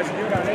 Parece que o cara